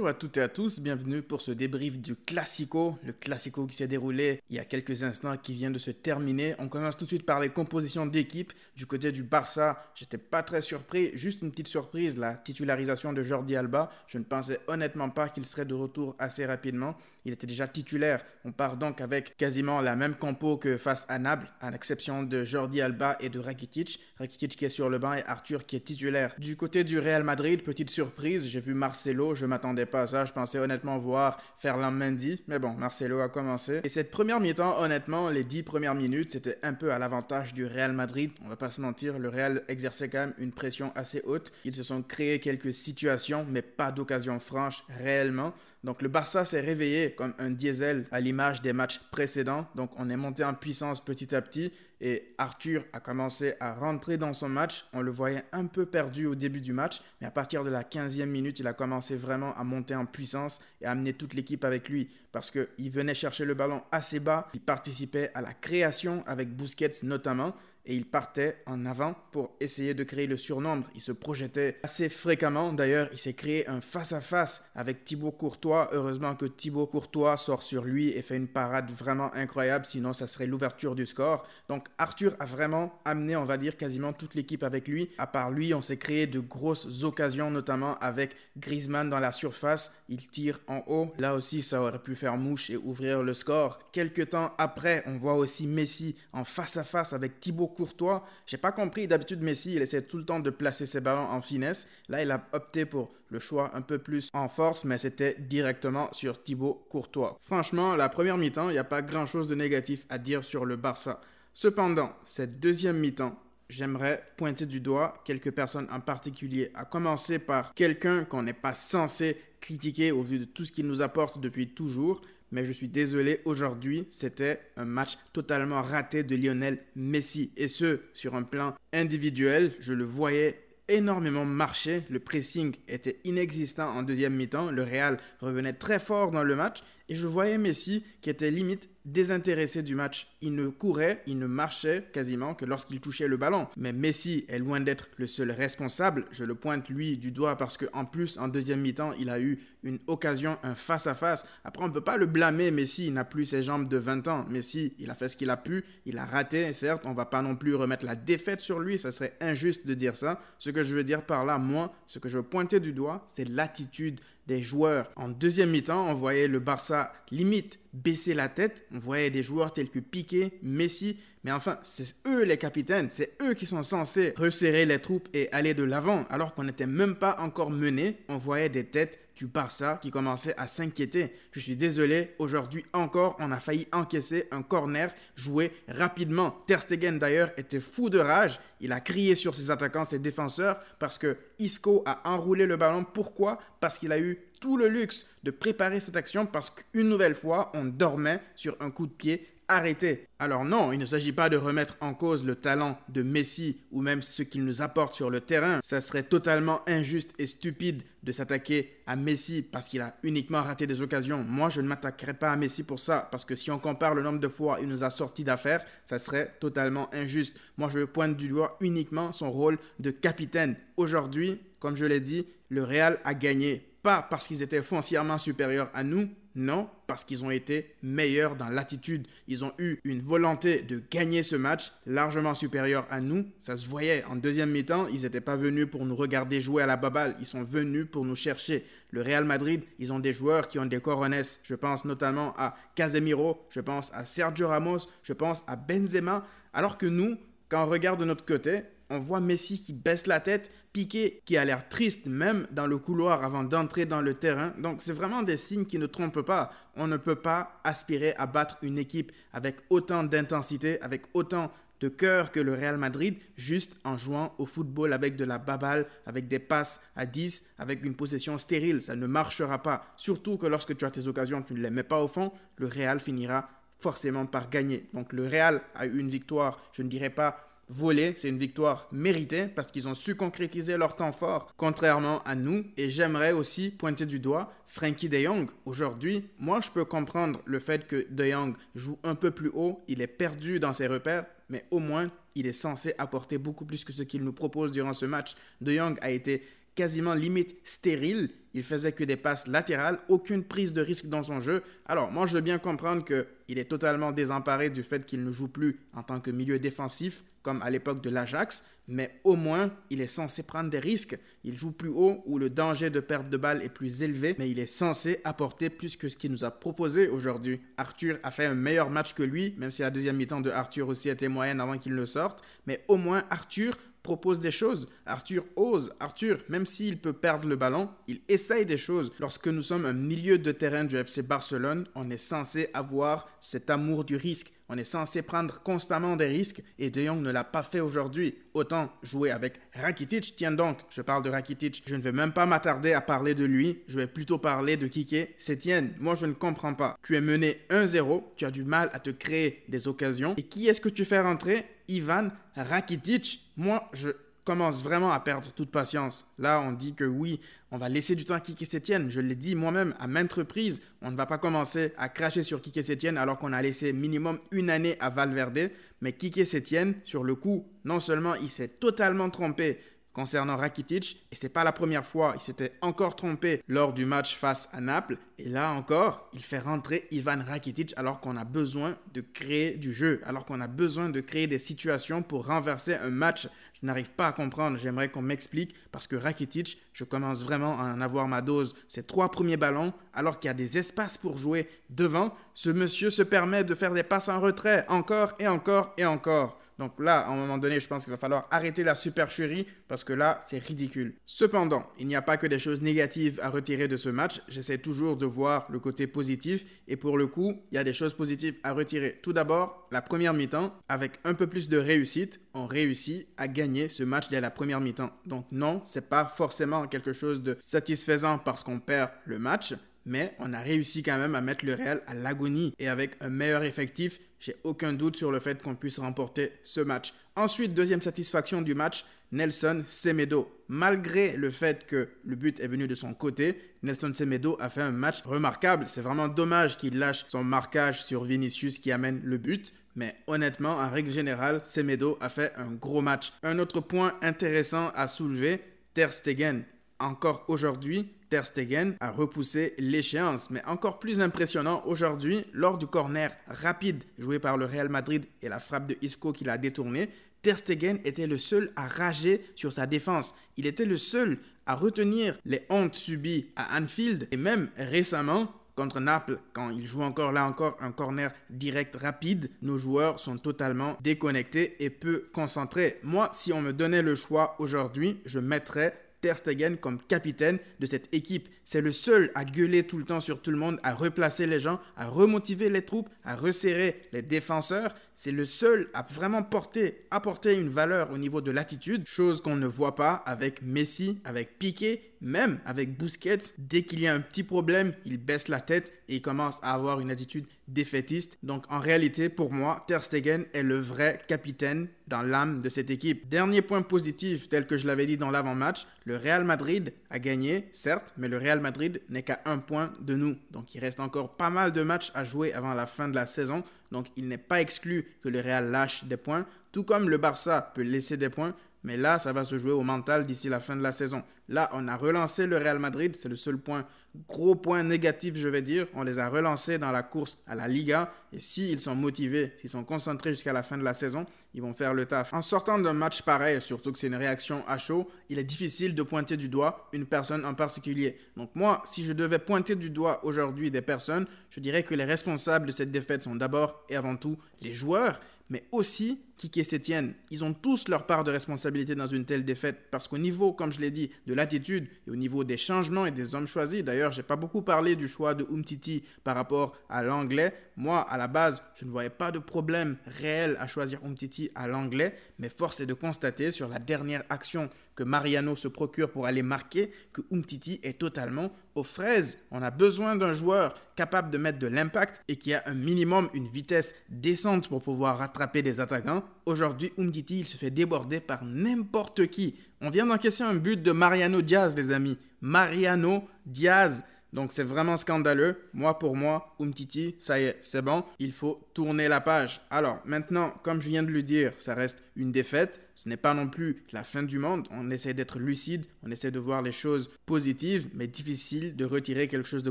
Bonjour à toutes et à tous, bienvenue pour ce débrief du Classico, le Classico qui s'est déroulé il y a quelques instants qui vient de se terminer. On commence tout de suite par les compositions d'équipe. Du côté du Barça, j'étais pas très surpris, juste une petite surprise, la titularisation de Jordi Alba. Je ne pensais honnêtement pas qu'il serait de retour assez rapidement. Il était déjà titulaire. On part donc avec quasiment la même compo que face à Naples, à l'exception de Jordi Alba et de Rakitic. Rakitic qui est sur le banc et Arthur qui est titulaire. Du côté du Real Madrid, petite surprise, j'ai vu Marcelo, je m'attendais pas ça. Je pensais honnêtement voir Ferland Mendy, mais bon, Marcelo a commencé. Et cette première mi-temps, honnêtement, les dix premières minutes, c'était un peu à l'avantage du Real Madrid. On va pas se mentir, le Real exerçait quand même une pression assez haute. Ils se sont créés quelques situations, mais pas d'occasion franche réellement. Donc le Barça s'est réveillé comme un diesel à l'image des matchs précédents. Donc on est monté en puissance petit à petit et Arthur a commencé à rentrer dans son match. On le voyait un peu perdu au début du match, mais à partir de la 15e minute, il a commencé vraiment à monter en puissance et à amener toute l'équipe avec lui parce qu'il venait chercher le ballon assez bas. Il participait à la création avec Busquets notamment et il partait en avant pour essayer de créer le surnombre. Il se projetait assez fréquemment. D'ailleurs, il s'est créé un face-à-face avec Thibaut Courtois. Heureusement que Thibaut Courtois sort sur lui et fait une parade vraiment incroyable, sinon ça serait l'ouverture du score. Donc Arthur a vraiment amené, on va dire, quasiment toute l'équipe avec lui. À part lui, on s'est créé de grosses occasions, notamment avec Griezmann dans la surface. Il tire en haut. Là aussi, ça aurait pu faire mouche et ouvrir le score. Quelques temps après, on voit aussi Messi en face-à-face avec Thibaut Courtois. J'ai pas compris. D'habitude, Messi, il essaie tout le temps de placer ses ballons en finesse. Là, il a opté pour le choix un peu plus en force, mais c'était directement sur Thibaut Courtois. Franchement, la première mi-temps, il n'y a pas grand-chose de négatif à dire sur le Barça. Cependant, cette deuxième mi-temps, j'aimerais pointer du doigt quelques personnes en particulier, à commencer par quelqu'un qu'on n'est pas censé critiquer au vu de tout ce qu'il nous apporte depuis toujours, mais je suis désolé, aujourd'hui, c'était un match totalement raté de Lionel Messi. Et ce, sur un plan individuel, je le voyais énormément marcher. Le pressing était inexistant en deuxième mi-temps. Le Real revenait très fort dans le match. Et je voyais Messi qui était limite désintéressé du match. Il ne courait, il ne marchait quasiment que lorsqu'il touchait le ballon. Mais Messi est loin d'être le seul responsable. Je le pointe lui du doigt parce qu'en plus, en deuxième mi-temps, il a eu une occasion, un face-à-face. Après, on ne peut pas le blâmer. Messi, il n'a plus ses jambes de 20 ans. Messi, il a fait ce qu'il a pu. Il a raté, certes. On va pas non plus remettre la défaite sur lui. Ça serait injuste de dire ça. Ce que je veux dire par là, moi, ce que je veux pointer du doigt, c'est l'attitude des joueurs. En deuxième mi-temps, on voyait le Barça limite baisser la tête. On voyait des joueurs tels que Piqué, Messi. Mais enfin, c'est eux les capitaines. C'est eux qui sont censés resserrer les troupes et aller de l'avant. Alors qu'on n'était même pas encore mené. On voyait des têtes du Barça qui commençaient à s'inquiéter. Je suis désolé, aujourd'hui encore, on a failli encaisser un corner joué rapidement. Ter Stegen d'ailleurs était fou de rage. Il a crié sur ses attaquants, ses défenseurs, parce que Isco a enroulé le ballon. Pourquoi? Parce qu'il a eu tout le luxe de préparer cette action parce qu'une nouvelle fois, on dormait sur un coup de pied arrêté. Alors non, il ne s'agit pas de remettre en cause le talent de Messi ou même ce qu'il nous apporte sur le terrain. Ça serait totalement injuste et stupide de s'attaquer à Messi parce qu'il a uniquement raté des occasions. Moi, je ne m'attaquerai pas à Messi pour ça parce que si on compare le nombre de fois il nous a sorti d'affaires, ça serait totalement injuste. Moi, je pointe du doigt uniquement son rôle de capitaine. Aujourd'hui, comme je l'ai dit, le Real a gagné pas parce qu'ils étaient foncièrement supérieurs à nous, non, parce qu'ils ont été meilleurs dans l'attitude. Ils ont eu une volonté de gagner ce match largement supérieure à nous. Ça se voyait. En deuxième mi-temps, ils n'étaient pas venus pour nous regarder jouer à la baballe. Ils sont venus pour nous chercher. Le Real Madrid, ils ont des joueurs qui ont des coronesses. Je pense notamment à Casemiro, je pense à Sergio Ramos, je pense à Benzema. Alors que nous, quand on regarde de notre côté, on voit Messi qui baisse la tête, Piqué qui a l'air triste même dans le couloir avant d'entrer dans le terrain. Donc c'est vraiment des signes qui ne trompent pas. On ne peut pas aspirer à battre une équipe avec autant d'intensité, avec autant de cœur que le Real Madrid, juste en jouant au football avec de la baballe, avec des passes à 10, avec une possession stérile. Ça ne marchera pas. Surtout que lorsque tu as tes occasions, tu ne les mets pas au fond, le Real finira forcément par gagner. Donc le Real a eu une victoire, je ne dirais pas volé, c'est une victoire méritée parce qu'ils ont su concrétiser leur temps fort, contrairement à nous. Et j'aimerais aussi pointer du doigt Frankie de Jong. Aujourd'hui, moi je peux comprendre le fait que de Jong joue un peu plus haut, il est perdu dans ses repères, mais au moins il est censé apporter beaucoup plus que ce qu'il nous propose durant ce match. De Jong a été quasiment limite stérile. Il faisait que des passes latérales, aucune prise de risque dans son jeu. Alors, moi, je veux bien comprendre qu'il est totalement désemparé du fait qu'il ne joue plus en tant que milieu défensif, comme à l'époque de l'Ajax, mais au moins, il est censé prendre des risques. Il joue plus haut où le danger de perte de balle est plus élevé, mais il est censé apporter plus que ce qu'il nous a proposé aujourd'hui. Arthur a fait un meilleur match que lui, même si la deuxième mi-temps de Arthur aussi était moyenne avant qu'il ne sorte, mais au moins Arthur propose des choses. Arthur ose. Arthur, même s'il peut perdre le ballon, il essaye des choses. Lorsque nous sommes un milieu de terrain du FC Barcelone, on est censé avoir cet amour du risque. On est censé prendre constamment des risques et De Jong ne l'a pas fait aujourd'hui. Autant jouer avec Rakitic. Tiens donc, je parle de Rakitic. Je ne vais même pas m'attarder à parler de lui. Je vais plutôt parler de Kike Sétienne. Moi, je ne comprends pas. Tu es mené 1-0. Tu as du mal à te créer des occasions. Et qui est-ce que tu fais rentrer? Ivan Rakitic. Moi, je commence vraiment à perdre toute patience. Là, on dit que oui, on va laisser du temps à Kike Sétienne. Je l'ai dit moi-même à maintes reprises. On ne va pas commencer à cracher sur Kike Sétienne alors qu'on a laissé minimum une année à Valverde. Mais Kike Sétienne, sur le coup, non seulement il s'est totalement trompé concernant Rakitic. Et c'est pas la première fois, il s'était encore trompé lors du match face à Naples. Et là encore, il fait rentrer Ivan Rakitic alors qu'on a besoin de créer du jeu, alors qu'on a besoin de créer des situations pour renverser un match. Je n'arrive pas à comprendre, j'aimerais qu'on m'explique parce que Rakitic, je commence vraiment à en avoir ma dose. Ces trois premiers ballons, alors qu'il y a des espaces pour jouer devant, ce monsieur se permet de faire des passes en retrait encore et encore et encore. Donc là, à un moment donné, je pense qu'il va falloir arrêter la supercherie parce que là, c'est ridicule. Cependant, il n'y a pas que des choses négatives à retirer de ce match. J'essaie toujours de voir le côté positif et pour le coup, il y a des choses positives à retirer. Tout d'abord, la première mi-temps, avec un peu plus de réussite, on réussit à gagner ce match dès la première mi-temps. Donc non, c'est pas forcément quelque chose de satisfaisant parce qu'on perd le match, mais on a réussi quand même à mettre le Real à l'agonie et avec un meilleur effectif, j'ai aucun doute sur le fait qu'on puisse remporter ce match. Ensuite, deuxième satisfaction du match, Nelson Semedo. Malgré le fait que le but est venu de son côté, Nelson Semedo a fait un match remarquable. C'est vraiment dommage qu'il lâche son marquage sur Vinicius qui amène le but. Mais honnêtement, en règle générale, Semedo a fait un gros match. Un autre point intéressant à soulever, Ter Stegen. Encore aujourd'hui, Ter Stegen a repoussé l'échéance. Mais encore plus impressionnant aujourd'hui, lors du corner rapide joué par le Real Madrid et la frappe de Isco qu'il a détourné, Ter Stegen était le seul à rager sur sa défense. Il était le seul à retenir les hontes subies à Anfield et même récemment contre Naples, quand il joue encore là encore un corner direct rapide, nos joueurs sont totalement déconnectés et peu concentrés. Moi, si on me donnait le choix aujourd'hui, je mettrais Ter Stegen comme capitaine de cette équipe. C'est le seul à gueuler tout le temps sur tout le monde, à replacer les gens, à remotiver les troupes, à resserrer les défenseurs. C'est le seul à vraiment porter, apporter une valeur au niveau de l'attitude, chose qu'on ne voit pas avec Messi, avec Piqué, même avec Busquets. Dès qu'il y a un petit problème, il baisse la tête et il commence à avoir une attitude défaitiste. Donc en réalité, pour moi, Ter Stegen est le vrai capitaine dans l'âme de cette équipe. Dernier point positif, tel que je l'avais dit dans l'avant-match, le Real Madrid a gagné, certes, mais le Real Madrid n'est qu'à un point de nous. Donc il reste encore pas mal de matchs à jouer avant la fin de la saison. Donc il n'est pas exclu que le Real lâche des points, tout comme le Barça peut laisser des points, mais là, ça va se jouer au mental d'ici la fin de la saison. Là, on a relancé le Real Madrid, c'est le seul point, gros point négatif, je vais dire. On les a relancés dans la course à la Liga. Et s'ils sont motivés, s'ils sont concentrés jusqu'à la fin de la saison, ils vont faire le taf. En sortant d'un match pareil, surtout que c'est une réaction à chaud, il est difficile de pointer du doigt une personne en particulier. Donc moi, si je devais pointer du doigt aujourd'hui des personnes, je dirais que les responsables de cette défaite sont d'abord et avant tout les joueurs mais aussi Kiki et Sétienne. Ils ont tous leur part de responsabilité dans une telle défaite parce qu'au niveau, comme je l'ai dit, de l'attitude et au niveau des changements et des hommes choisis, d'ailleurs, j'ai pas beaucoup parlé du choix de Umtiti par rapport à l'anglais. Moi, à la base, je ne voyais pas de problème réel à choisir Umtiti à l'anglais, mais force est de constater sur la dernière action que Mariano se procure pour aller marquer que Umtiti est totalement aux fraises. On a besoin d'un joueur capable de mettre de l'impact et qui a un minimum une vitesse décente pour pouvoir rattraper des attaquants. Aujourd'hui, Umtiti, il se fait déborder par n'importe qui. On vient d'encaisser un but de Mariano Diaz, les amis. Mariano Diaz. Donc c'est vraiment scandaleux. Moi pour moi, Umtiti, ça y est, c'est bon. Il faut tourner la page. Alors maintenant, comme je viens de le dire, ça reste une défaite. Ce n'est pas non plus la fin du monde. On essaie d'être lucide, on essaie de voir les choses positives, mais difficile de retirer quelque chose de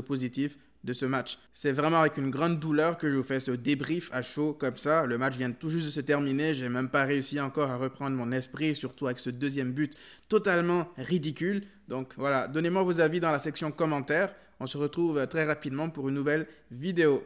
positif de ce match. C'est vraiment avec une grande douleur que je vous fais ce débrief à chaud comme ça. Le match vient tout juste de se terminer. J'ai même pas réussi encore à reprendre mon esprit, surtout avec ce deuxième but totalement ridicule. Donc voilà, donnez-moi vos avis dans la section commentaires. On se retrouve très rapidement pour une nouvelle vidéo.